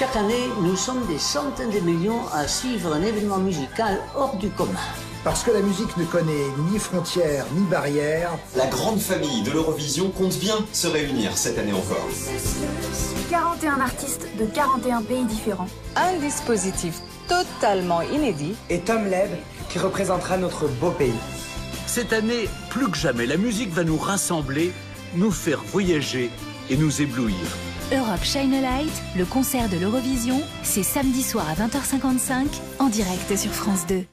Chaque année, nous sommes des centaines de millions à suivre un événement musical hors du commun. Parce que la musique ne connaît ni frontières ni barrières. La grande famille de l'Eurovision compte bien se réunir cette année encore. 41 artistes de 41 pays différents. Un dispositif totalement inédit. Et Tom Leb qui représentera notre beau pays. Cette année, plus que jamais, la musique va nous rassembler, nous faire voyager et nous éblouir. Europe Shine a Light, le concert de l'Eurovision, c'est samedi soir à 20h55 en direct sur France 2.